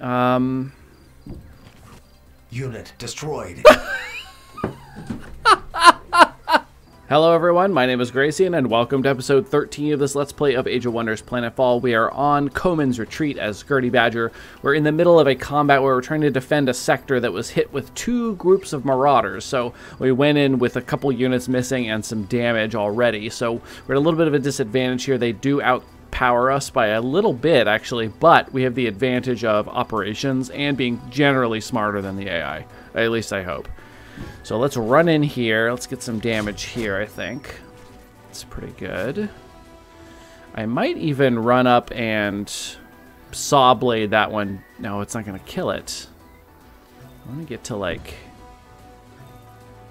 Um, Unit destroyed. Hello everyone, my name is Garacian and welcome to episode 13 of this Let's Play of Age of Wonders Planetfall. We are on Komen's Retreat as Gertie Badger. We're in the middle of a combat where we're trying to defend a sector that was hit with two groups of marauders. So we went in with a couple units missing and some damage already. So we're at a little bit of a disadvantage here. They do outpower us by a little bit actually, but we have the advantage of operations and being generally smarter than the AI. At least I hope. So let's run in here. Let's get some damage here, I think. It's pretty good. I might even run up and saw blade that one. No, it's not going to kill it. I want to get to, like,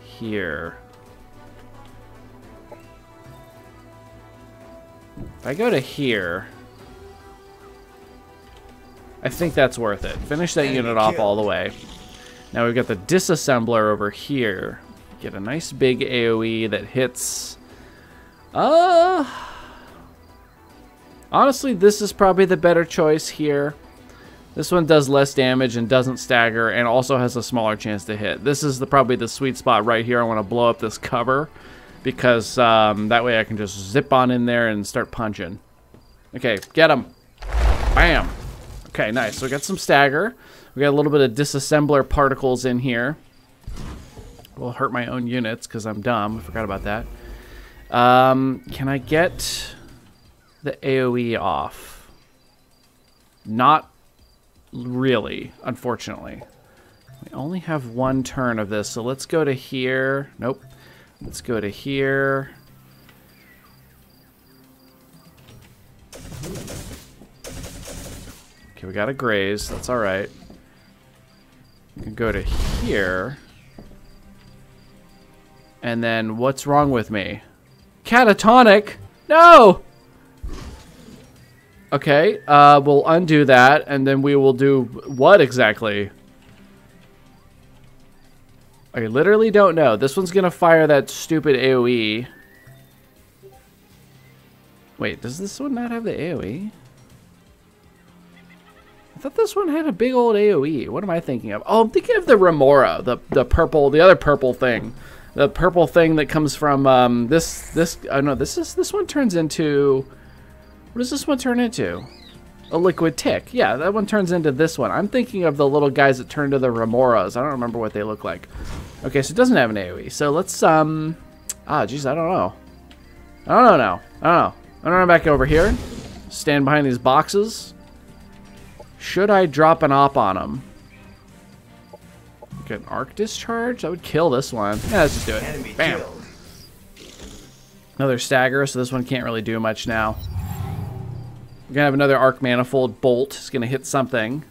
here. If I go to here, I think that's worth it. Finish that unit off all the way. Now we've got the disassembler over here. Get a nice big AoE that hits... Uh... Honestly, this is probably the better choice here. This one does less damage and doesn't stagger and also has a smaller chance to hit. This is the probably the sweet spot right here. I want to blow up this cover because um, that way I can just zip on in there and start punching. Okay, get him. Bam. Okay, nice. So we got some stagger. We got a little bit of disassembler particles in here. Will hurt my own units because I'm dumb. I forgot about that. Um, can I get the AoE off? Not really, unfortunately. We only have one turn of this, so let's go to here. Nope. Let's go to here. Okay, we got a graze. That's all right. We can go to here. And then what's wrong with me? Catatonic? No! Okay, uh, we'll undo that, and then we will do what exactly? I literally don't know. This one's gonna fire that stupid AoE. Wait, does this one not have the AoE? I thought this one had a big old AoE. What am I thinking of? Oh, I'm thinking of the Remora, the the purple, the other purple thing, the purple thing that comes from um, this this. Oh no, this is this one turns into. What does this one turn into? A liquid tick. Yeah, that one turns into this one. I'm thinking of the little guys that turn to the Remoras. I don't remember what they look like. Okay, so it doesn't have an AoE. So let's um. Ah, jeez, I don't know. I don't know now. I don't know. I'm gonna run back over here. Stand behind these boxes. Should I drop an op on him? Get an arc discharge? That would kill this one. Yeah, let's just do it. Bam. Another stagger, so this one can't really do much now. We're gonna have another arc manifold bolt. It's gonna hit something.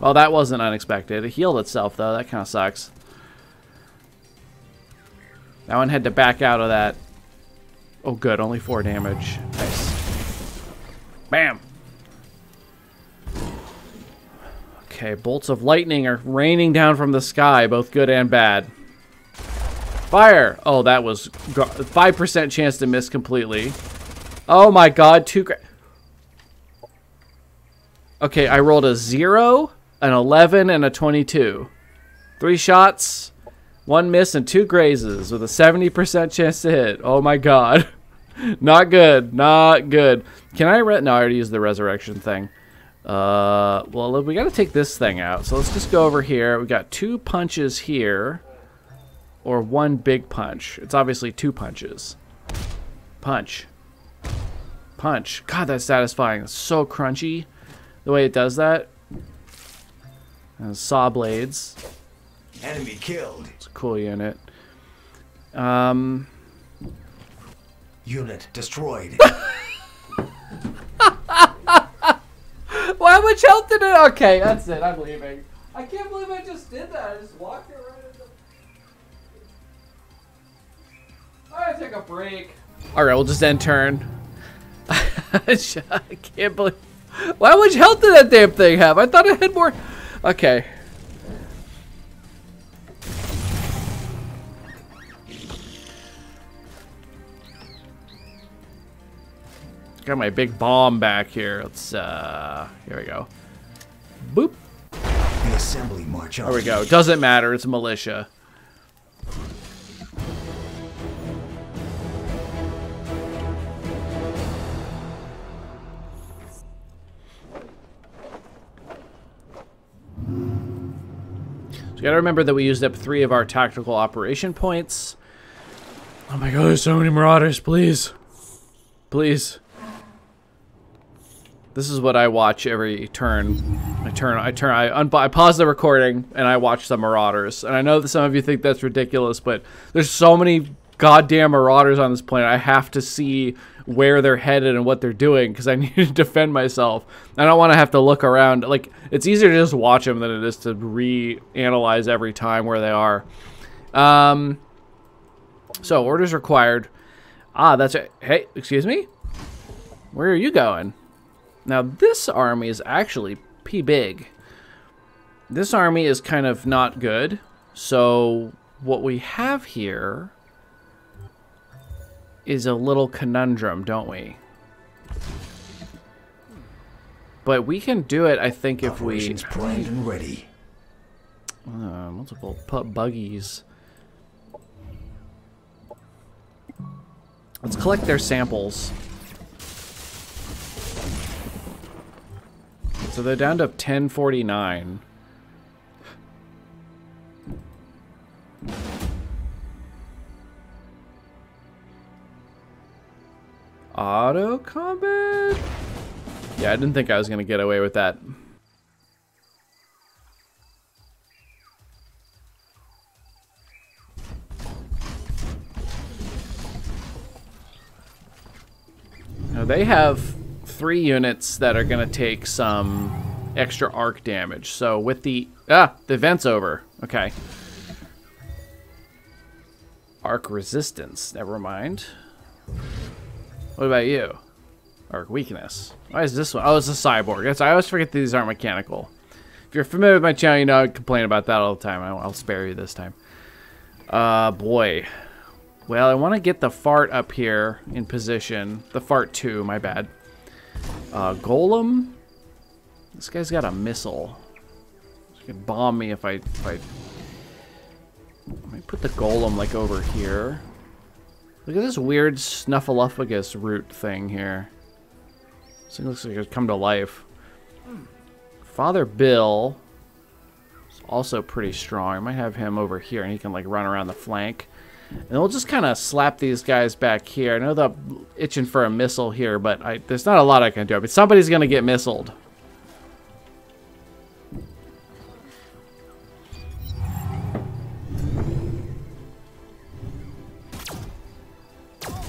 Well, that wasn't unexpected. It healed itself, though. That kind of sucks. That one had to back out of that. Oh, good. Only four damage. Nice. Bam. Okay, bolts of lightning are raining down from the sky, both good and bad. Fire! Oh, that was 5% chance to miss completely. Oh my god, two Okay, I rolled a 0, an 11, and a 22. Three shots, one miss, and two grazes with a 70% chance to hit. Oh my god. not good. Not good. Can I re- No, I already used the resurrection thing. Uh, well, we got to take this thing out. So let's just go over here. We got two punches here. Or one big punch. It's obviously two punches. Punch. Punch. God, that's satisfying. It's so crunchy. The way it does that. And saw blades. Enemy killed. It's a cool unit. Um, Unit destroyed. Well, how much health did it? Okay, that's it. I'm leaving. I can't believe I just did that. I just walked it I'm gonna take a break. All right, we'll just end turn. I can't believe. Well, how much health did that damn thing have? I thought it had more. Okay. Got my big bomb back here. Let's, uh, here we go. Boop. The assembly march on. There we go. Doesn't matter. It's militia. You gotta remember that we used up three of our tactical operation points. Oh my god, there's so many marauders, please. Please. This is what I watch every turn. I turn, I turn, I, I pause the recording and I watch the Marauders. And I know that some of you think that's ridiculous, but there's so many goddamn Marauders on this planet. I have to see where they're headed and what they're doing because I need to defend myself. I don't want to have to look around. Like it's easier to just watch them than it is to reanalyze every time where they are. Um. So orders required. Ah, that's it. Hey, excuse me. Where are you going? Now, this army is actually p big. This army is kind of not good. So, what we have here is a little conundrum, don't we? But we can do it, I think, if we... Primed and ready. Uh, multiple pu- buggies. Let's collect their samples. So they're down to 1049. Auto combat? Yeah, I didn't think I was to get away with that. Now they have three units that are to take some extra arc damage. So with the... Ah, the event's over. Okay. Arc resistance. Never mind. What about you? Or weakness. Why is this one? Oh, it's a cyborg. That's, I always forget these aren't mechanical. If you're familiar with my channel, you know I complain about that all the time. I'll, I'll spare you this time. Uh, boy. Well, I want to get the fart up here in position. The fart 2, my bad. Uh, Golem. This guy's got a missile. He could bomb me if I, if I... Let me put the Golem, like, over here. Look at this weird Snuffleupagus root thing here. This thing looks like it's come to life. Father Bill is also pretty strong. I might have him over here, and he can, like, run around the flank. And we'll just kind of slap these guys back here. I know they're itching for a missile here, but I, there's not a lot I can do. But somebody's going to get missiled.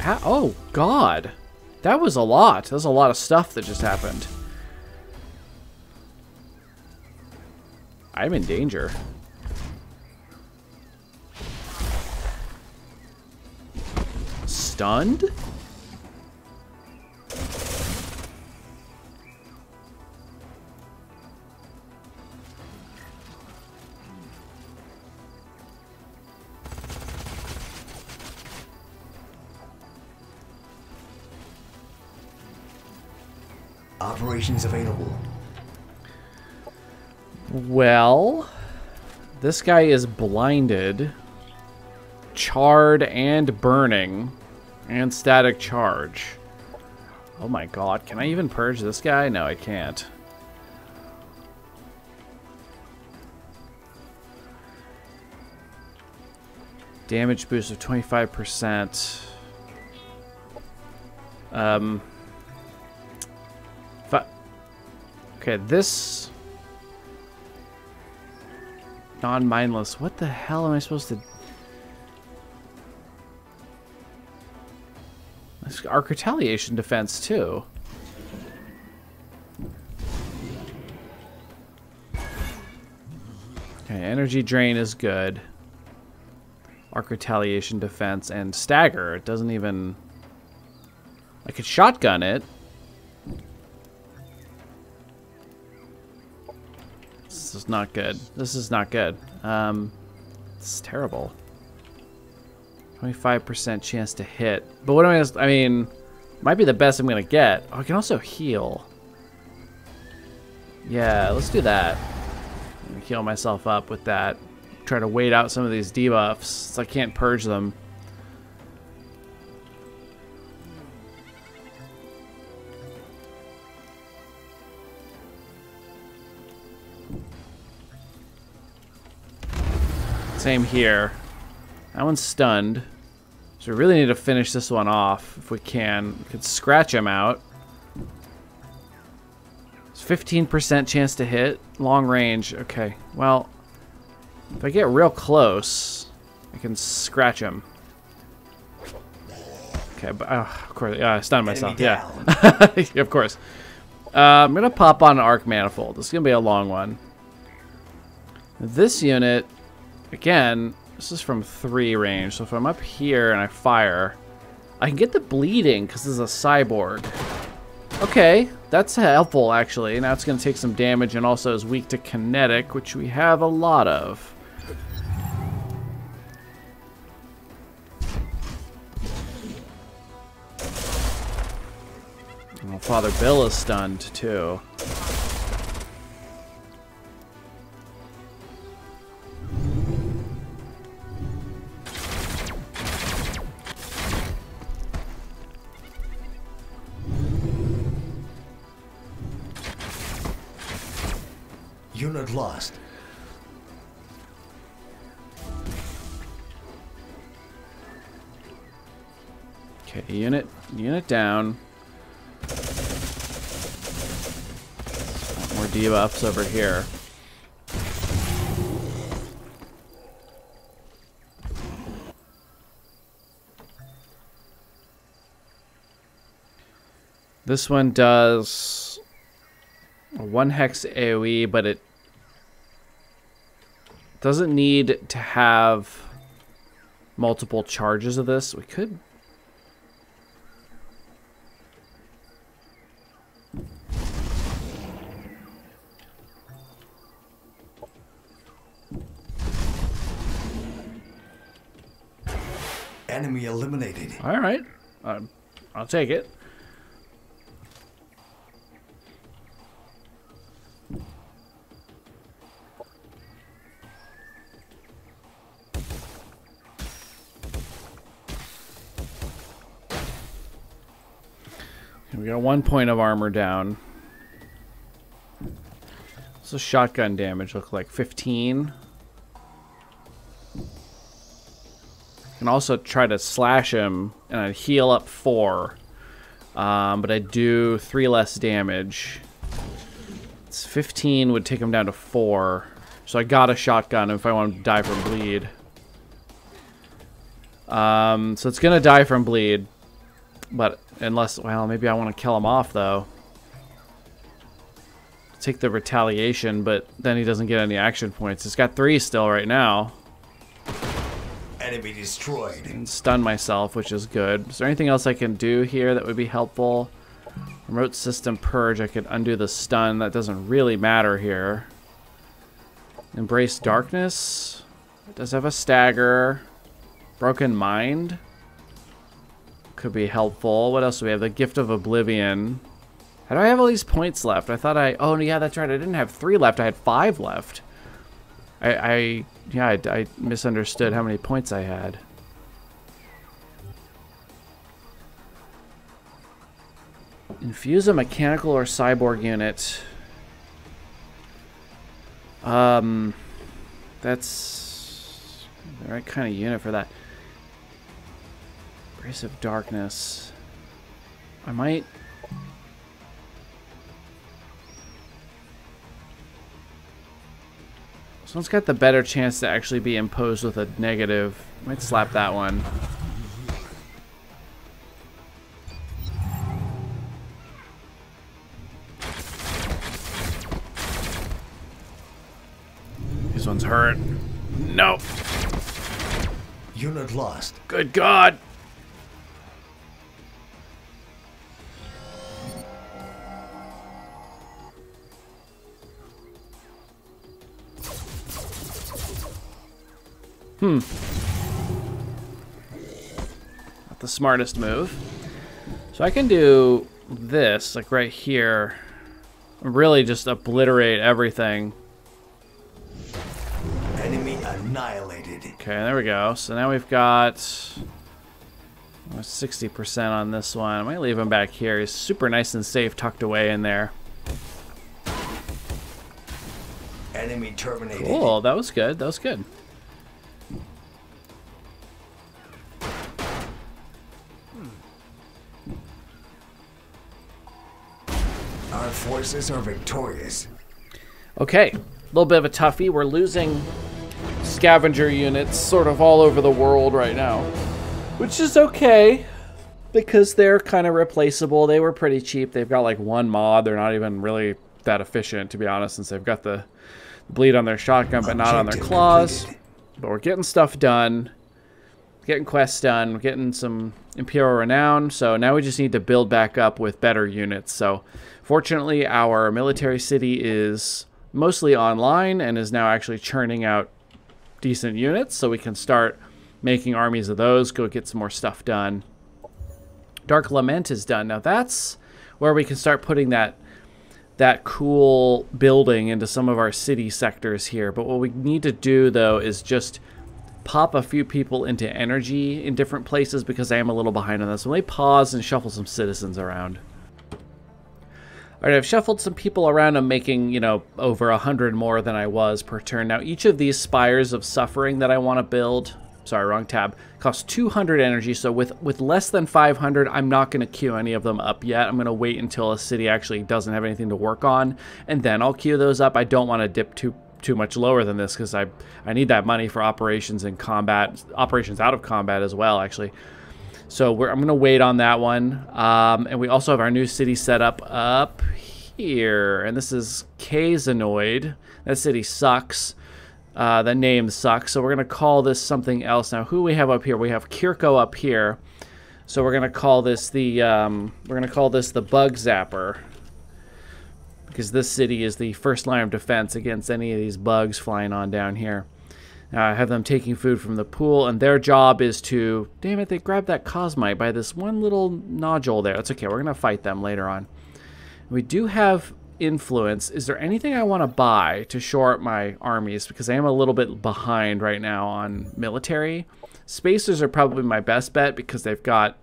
How, oh, God. That was a lot. That was a lot of stuff that just happened. I'm in danger. Stunned? Operations available. Well, this guy is blinded, charred and burning, and static charge. Oh my god, can I even purge this guy? No, I can't. Damage boost of 25%. Um, okay, this non-mindless. What the hell am I supposed to? It's Arc retaliation defense too. Okay, energy drain is good. Arc retaliation defense and stagger. It doesn't even. I could shotgun it. Not good. This is not good. Um, is terrible. 25% chance to hit. But what am I, I mean, Might be the best I'm gonna get. Oh, I can also heal. Yeah, let's do that. Heal myself up with that. Try to wait out some of these debuffs, so I can't purge them. Same here. That one's stunned. So we really need to finish this one off if we can. We could scratch him out. It's 15% chance to hit. Long range. Okay. Well, if I get real close, I can scratch him. Okay, but uh, of course, yeah, I stunned myself. Yeah, of course. Uh, I'm gonna pop on an Arc Manifold. This is gonna be a long one. This unit Again, this is from three range, so if I'm up here and I fire, I can get the bleeding because this is a cyborg. Okay, that's helpful actually. Now it's going to take some damage and also is weak to kinetic, which we have a lot of. Well, Father Bill is stunned too. Lost. Okay, unit unit down. More debuffs over here. This one does one hex AoE, but it doesn't need to have multiple charges of this. We could... Enemy eliminated. All right. Um, I'll take it. One point of armor down. So shotgun damage look like 15. Can also try to slash him and I'd heal up four. Um, but I do three less damage. It's 15 would take him down to four. So I got a shotgun if I want to die from bleed. Um, so it's gonna die from bleed. But unless, well, maybe I want to kill him off, though. Take the retaliation, but then he doesn't get any action points. It's got three still right now. Enemy destroyed. And stun myself, which is good. Is there anything else I can do here that would be helpful? Remote system purge, I could undo the stun. That doesn't really matter here. Embrace darkness. It does have a stagger. Broken mind could be helpful. What else do we have? The Gift of Oblivion. How do I have all these points left? I thought I... Oh, yeah, that's right. I didn't have three left. I had five left. I... I yeah, I, I misunderstood how many points I had. Infuse a mechanical or cyborg unit. Um, that's the right kind of unit for that. Grace of Darkness. I might... This one's got the better chance to actually be imposed with a negative. Might slap that one. This one's hurt. Nope. Unit lost. Good God. Hmm. Not the smartest move. So I can do this, like right here. Really just obliterate everything. Enemy annihilated. Okay, there we go. So now we've got 60% on this one. I might leave him back here. He's super nice and safe tucked away in there. Enemy terminated. Cool, that was good. That was good. Forces are victorious. Okay, a little bit of a toughie. We're losing scavenger units sort of all over the world right now, which is okay because they're kind of replaceable. They were pretty cheap. They've got like one mod. They're not even really that efficient, to be honest, since they've got the bleed on their shotgun, but not on their claws. But we're getting stuff done, getting quests done, we're getting some Imperial Renown. So now we just need to build back up with better units. So fortunately, our military city is mostly online and is now actually churning out decent units. So we can start making armies of those, go get some more stuff done. Dark Lament is done. Now that's where we can start putting that that cool building into some of our city sectors here. But what we need to do, though, is just pop a few people into energy in different places because I am a little behind on this. So let me pause and shuffle some citizens around. All right, I've shuffled some people around. I'm making, you know, over a hundred more than I was per turn. Now, each of these spires of suffering that I want to build sorry, wrong tab, costs 200 energy. So with, with less than 500, I'm not going to queue any of them up yet. I'm going to wait until a city actually doesn't have anything to work on, and then I'll queue those up. I don't want to dip too too much lower than this because I, I need that money for operations in combat, operations out of combat as well, actually. So I'm going to wait on that one. Um, and we also have our new city set up up here. And this is Kazanoid. That city sucks. Uh, the name sucks, so we're going to call this something else. Now, who we have up here? We have Kir'Ko up here. So we're going to call this the, um, we're going to call this the Bug Zapper. Because this city is the first line of defense against any of these bugs flying on down here. Now, I have them taking food from the pool, and their job is to... Damn it, they grabbed that Cosmite by this one little nodule there. That's okay, we're going to fight them later on. We do have influence, is there anything I want to buy to shore up my armies? Because I am a little bit behind right now on military. Spacers are probably my best bet because they've got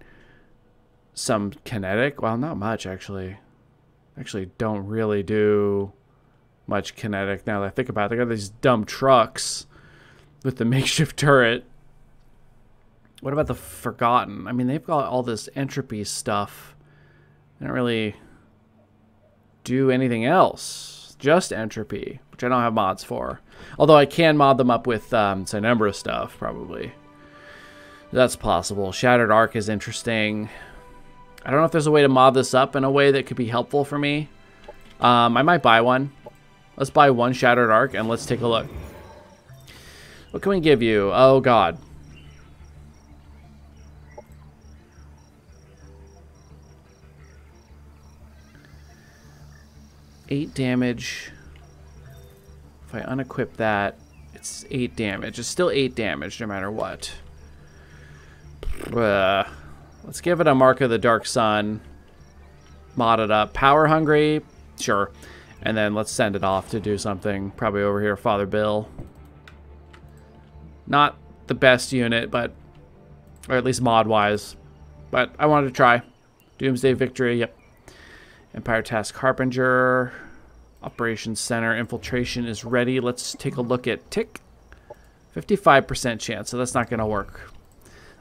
some kinetic. Well, not much, actually. Actually, don't really do much kinetic now that I think about it. They got these dumb trucks with the makeshift turret. What about the Forgotten? I mean, they've got all this entropy stuff. They don't really do anything else. Just entropy, which I don't have mods for. Although I can mod them up with um, Psynumbra stuff, probably. That's possible. Shattered Arc is interesting. I don't know if there's a way to mod this up in a way that could be helpful for me. Um, I might buy one. Let's buy one Shattered Arc and let's take a look. What can we give you? Oh, God. eight damage. If I unequip that, it's eight damage. It's still eight damage no matter what. Let's give it a Mark of the Dark Sun. Mod it up. Power hungry, sure. And then let's send it off to do something. Probably over here, Father Bill. Not the best unit, but or at least mod-wise. But I wanted to try. Doomsday Victory, yep. Empire Task Harbinger. Operations Center. Infiltration is ready. Let's take a look at Tik. 55% chance, so that's not going to work.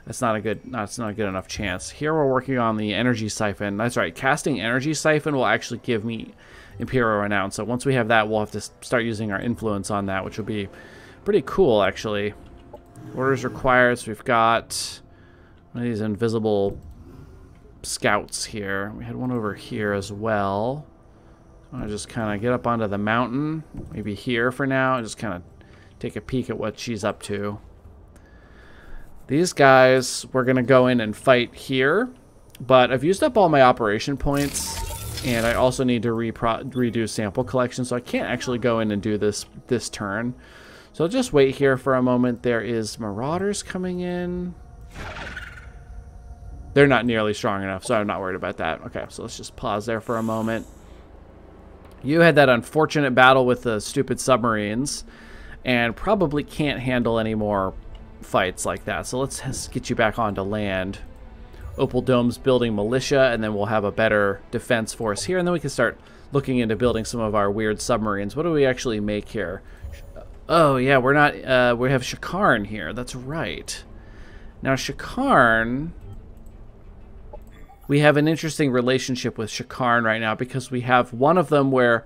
That's not a good, that's not a good enough chance. Here we're working on the Energy Siphon. That's right, casting Energy Siphon will actually give me Imperial Renown. So once we have that, we'll have to start using our influence on that, which will be pretty cool, actually. Orders required, so we've got one of these invisible scouts here. We had one over here as well. I just kind of get up onto the mountain, maybe here for now, and just kind of take a peek at what she's up to. These guys, we're going to go in and fight here, but I've used up all my operation points, and I also need to redo sample collection, so I can't actually go in and do this this turn. So I'll just wait here for a moment. There is Marauders coming in. they're not nearly strong enough, so I'm not worried about that. Okay, so let's just pause there for a moment. You had that unfortunate battle with the stupid submarines and probably can't handle any more fights like that. So let's get you back onto land. Opal Dome's building militia, and then we'll have a better defense force here, and then we can start looking into building some of our weird submarines. What do we actually make here? Oh, yeah, we're not... Uh, we have Shakarn here. That's right. Now, Shakarn... We have an interesting relationship with Shakarn right now because we have one of them where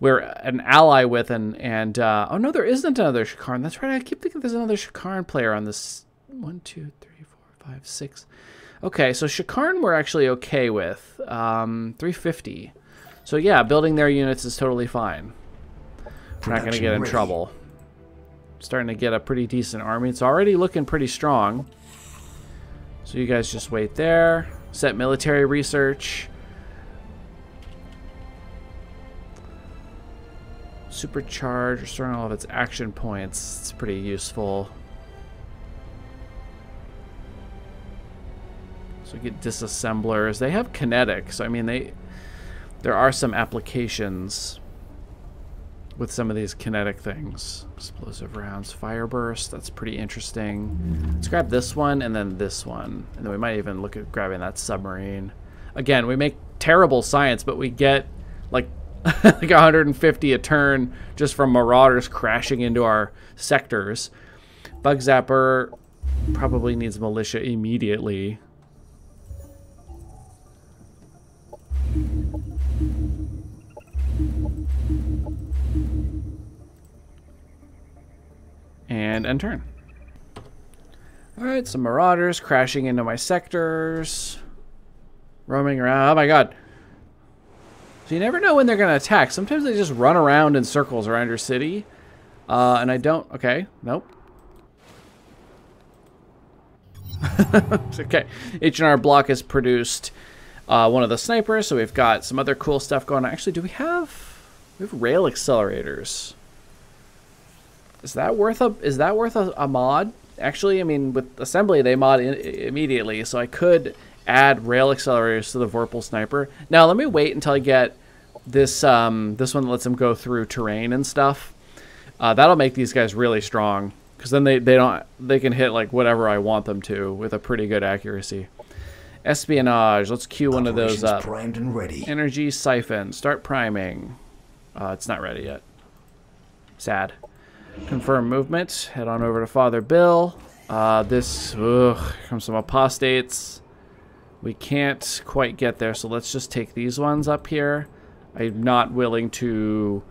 we're an ally with, and and uh, oh no, there isn't another Shakarn. That's right. I keep thinking there's another Shakarn player on this. One, two, three, four, five, six. Okay, so Shakarn we're actually okay with. Um, 350. So yeah, building their units is totally fine. We're not going to get in ready. trouble. Starting to get a pretty decent army. It's already looking pretty strong. So you guys just wait there. Set military research. Supercharge, restoring all of its action points. It's pretty useful. So we get disassemblers. They have kinetic, so I mean they there are some applications with some of these kinetic things. Explosive rounds, fire burst, that's pretty interesting. Let's grab this one and then this one. And then we might even look at grabbing that submarine. Again, we make terrible science, but we get like like 150 a turn just from marauders crashing into our sectors. Bug Zapper probably needs militia immediately. And end turn. Alright, some marauders crashing into my sectors. Roaming around. Oh my god. So you never know when they're going to attack. Sometimes they just run around in circles around your city. Uh, and I don't... Okay. Nope. okay. H&R Block has produced uh, one of the snipers, so we've got some other cool stuff going on. Actually, do we have... We have rail accelerators. Is that worth a... Is that worth a, a mod? Actually, I mean, with Assembly, they mod in, immediately, so I could add rail accelerators to the Vorpal Sniper. Now, let me wait until I get this um, this one lets them go through terrain and stuff. Uh, that'll make these guys really strong because then they, they don't they can hit like whatever I want them to with a pretty good accuracy. Espionage. Let's queue one of those up. Primed and ready. Energy siphon. Start priming. Uh, it's not ready yet. Sad. Confirm movement. Head on over to Father Bill. Uh, this ugh, comes some apostates. We can't quite get there, so let's just take these ones up here. I'm not willing to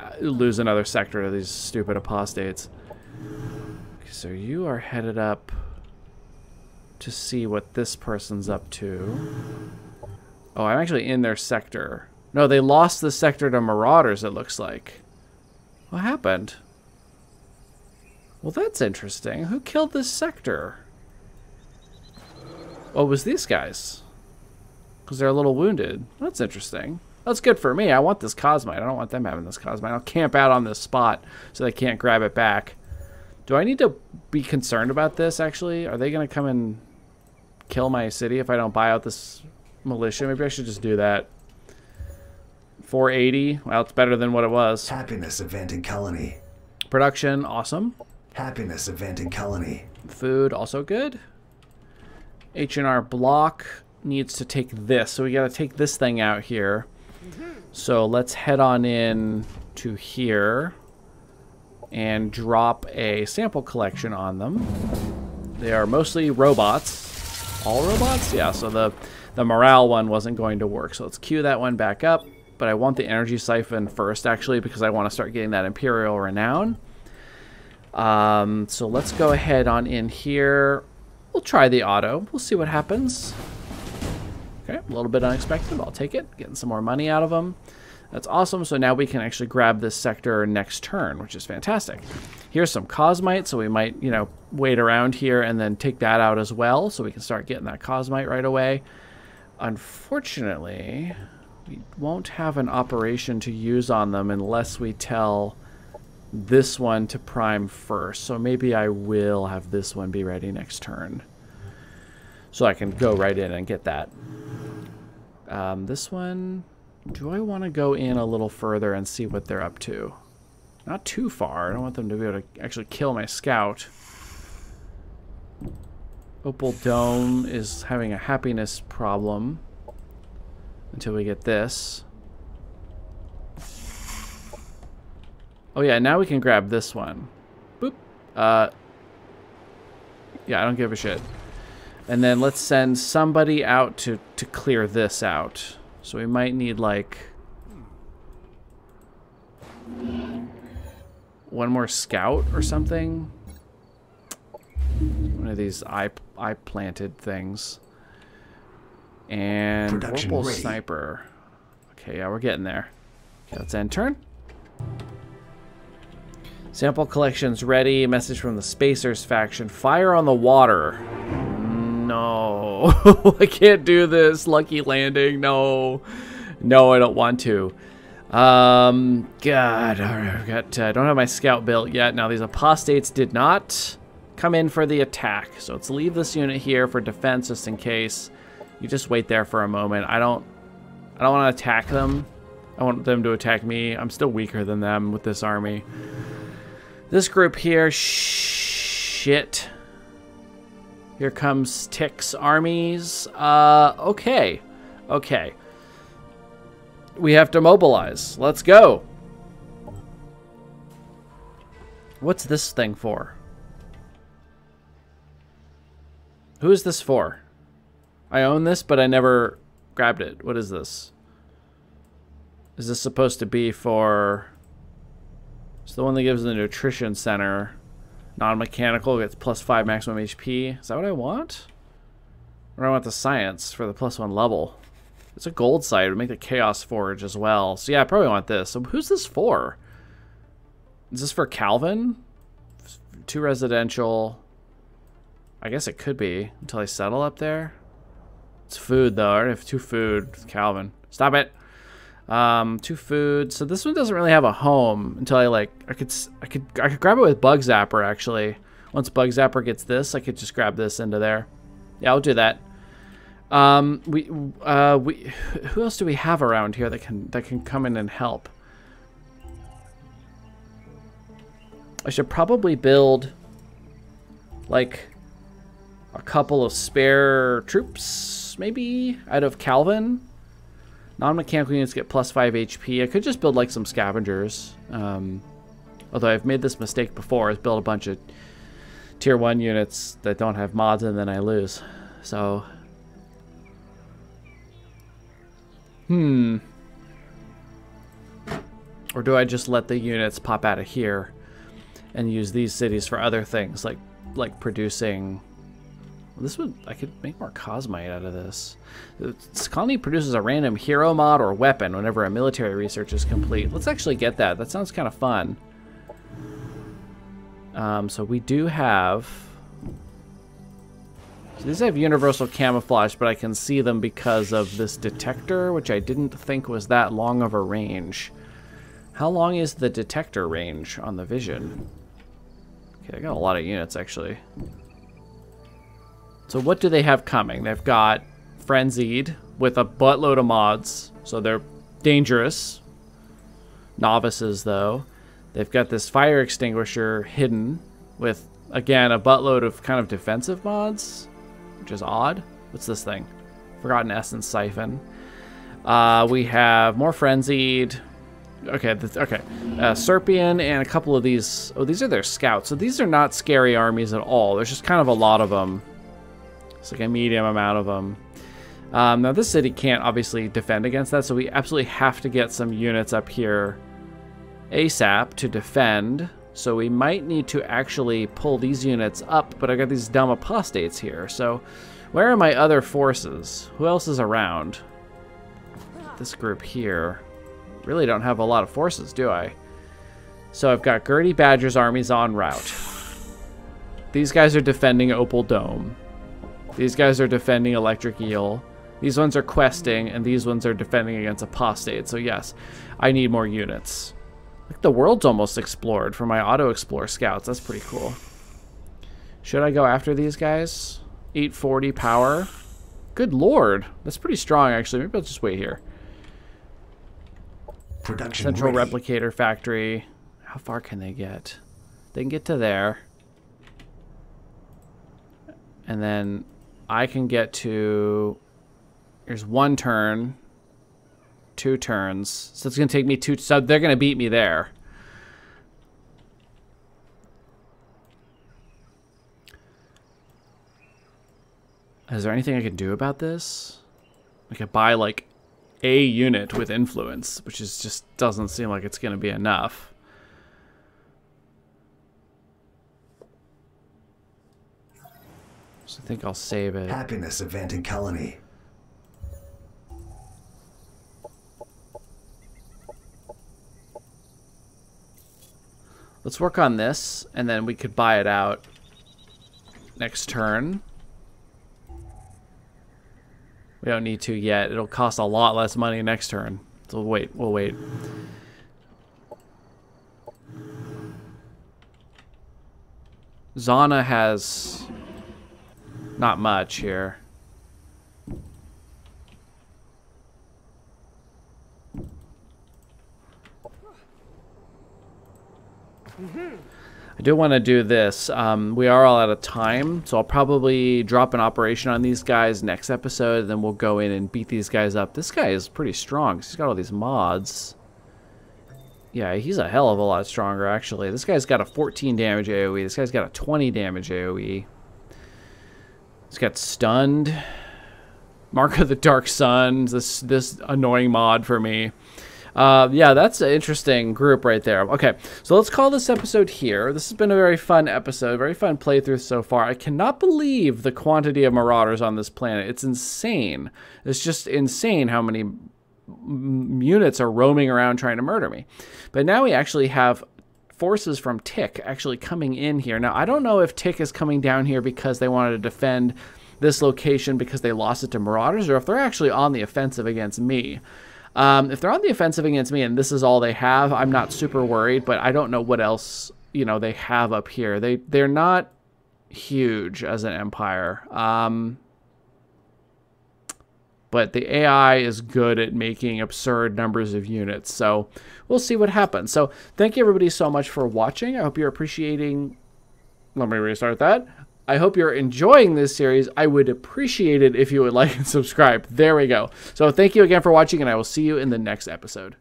uh, lose another sector to these stupid apostates. Okay, so you are headed up to see what this person's up to. Oh, I'm actually in their sector. No, they lost the sector to marauders, it looks like. What happened? Well, that's interesting. Who killed this sector? What was these guys? Because they're a little wounded. That's interesting. That's good for me. I want this Cosmite. I don't want them having this Cosmite. I'll camp out on this spot so they can't grab it back. Do I need to be concerned about this, actually? Are they going to come and kill my city if I don't buy out this militia? Maybe I should just do that. 480. Well, it's better than what it was. Happiness event in colony. Production, awesome. Happiness event in colony. Food, also good. H&R block needs to take this. So we got to take this thing out here. So let's head on in to here and drop a sample collection on them. They are mostly robots. All robots? Yeah, so the, the morale one wasn't going to work. So let's queue that one back up. But I want the energy siphon first, actually, because I want to start getting that Imperial Renown. Um, so let's go ahead on in here. We'll try the auto. We'll see what happens. Okay, a little bit unexpected. I'll take it. Getting some more money out of them. That's awesome. So now we can actually grab this sector next turn, which is fantastic. Here's some Cosmite, so we might, you know, wait around here and then take that out as well, so we can start getting that Cosmite right away. Unfortunately, we won't have an operation to use on them unless we tell this one to prime first. So maybe I will have this one be ready next turn. So I can go right in and get that. Um, this one, do I want to go in a little further and see what they're up to? Not too far. I don't want them to be able to actually kill my scout. Opal Dome is having a happiness problem until we get this. Oh yeah, now we can grab this one. Boop. Uh, yeah, I don't give a shit. And then let's send somebody out to, to clear this out. So we might need like... One more scout or something? One of these eye, eye planted things. And Production Whirlpool ready. Sniper. Okay, yeah, we're getting there. Okay, let's end turn. Sample collection's ready. Message from the Spacers faction. Fire on the water. No. I can't do this. Lucky landing. No. No, I don't want to. Um, God, all right, I've got, uh, I don't have my scout built yet. Now, these apostates did not come in for the attack. So let's leave this unit here for defense just in case. You just wait there for a moment. I don't, I don't want to attack them. I want them to attack me. I'm still weaker than them with this army. This group here, shit. Here comes Tik's armies. Uh, okay. Okay. We have to mobilize. Let's go. What's this thing for? Who is this for? I own this, but I never grabbed it. What is this? Is this supposed to be for... It's the one that gives the nutrition center. Non-mechanical gets plus 5 maximum HP. Is that what I want? Or I want the science for the plus 1 level. It's a gold side. It make the Chaos Forge as well. So yeah, I probably want this. So who's this for? Is this for Calvin? Two residential. I guess it could be until I settle up there. It's food though. I already have two food. Calvin. Stop it. Um, two food. So this one doesn't really have a home until I like. I could. I could. I could grab it with Bug Zapper actually. Once Bug Zapper gets this, I could just grab this into there. Yeah, I'll do that. Um, we. Uh, we. Who else do we have around here that can that can come in and help? I should probably build like a couple of spare troops, maybe out of Calvin. Non-mechanical units get plus 5 HP. I could just build like some scavengers. Um, although I've made this mistake before, is build a bunch of tier 1 units that don't have mods and then I lose. So... Hmm. Or do I just let the units pop out of here and use these cities for other things, like like producing this would I could make more cosmite out of this. Colony produces a random hero mod or weapon whenever a military research is complete. Let's actually get that. That sounds kind of fun. Um, so we do have. So these have universal camouflage, but I can see them because of this detector, which I didn't think was that long of a range. How long is the detector range on the vision? Okay, I got a lot of units actually. So what do they have coming? They've got Frenzied with a buttload of mods, so they're dangerous. Novices, though. They've got this fire extinguisher hidden with, again, a buttload of kind of defensive mods, which is odd. What's this thing? Forgotten Essence Siphon. Uh, we have more Frenzied. Okay, okay. Uh, Serpian and a couple of these. Oh, these are their scouts. So these are not scary armies at all. There's just kind of a lot of them. It's like a medium amount of them. Um, now this city can't obviously defend against that, so we absolutely have to get some units up here ASAP to defend. So we might need to actually pull these units up, but I got these dumb apostates here. So where are my other forces? Who else is around? This group here. Really don't have a lot of forces, do I? So I've got Gertie Badger's armies on route. These guys are defending Opal Dome. These guys are defending Electric Eel. These ones are questing, and these ones are defending against Apostate. So yes, I need more units. Like the world's almost explored for my auto explore scouts. That's pretty cool. Should I go after these guys? 840 power. Good lord. That's pretty strong, actually. Maybe I'll just wait here. Production Central ready. replicator factory. How far can they get? They can get to there. And then I can get to... Here's one turn. Two turns. So it's going to take me two... So they're going to beat me there. Is there anything I can do about this? I could buy, like, a unit with influence, which is just doesn't seem like it's going to be enough. So I think I'll save it. Happiness event in colony. Let's work on this, and then we could buy it out next turn. We don't need to yet. It'll cost a lot less money next turn. So we'll wait. We'll wait. Zhana has not much here. I do want to do this. Um, we are all out of time, so I'll probably drop an operation on these guys next episode, then we'll go in and beat these guys up. This guy is pretty strong. He's got all these mods. Yeah, he's a hell of a lot stronger, actually. This guy's got a 14 damage AoE. This guy's got a 20 damage AoE. He's got stunned. Mark of the Dark Sun. This this annoying mod for me. Uh, yeah, that's an interesting group right there. Okay, so let's call this episode here. This has been a very fun episode, very fun playthrough so far. I cannot believe the quantity of marauders on this planet. It's insane. It's just insane how many units are roaming around trying to murder me. But now we actually have forces from Tik actually coming in here. Now, I don't know if Tik is coming down here because they wanted to defend this location because they lost it to Marauders or if they're actually on the offensive against me. Um, if they're on the offensive against me and this is all they have, I'm not super worried, but I don't know what else, you know, they have up here. They, they're not huge as an empire. Um, but the AI is good at making absurd numbers of units. So we'll see what happens. So thank you everybody so much for watching. I hope you're appreciating. Let me restart that. I hope you're enjoying this series. I would appreciate it if you would like and subscribe. There we go. So thank you again for watching, and I will see you in the next episode.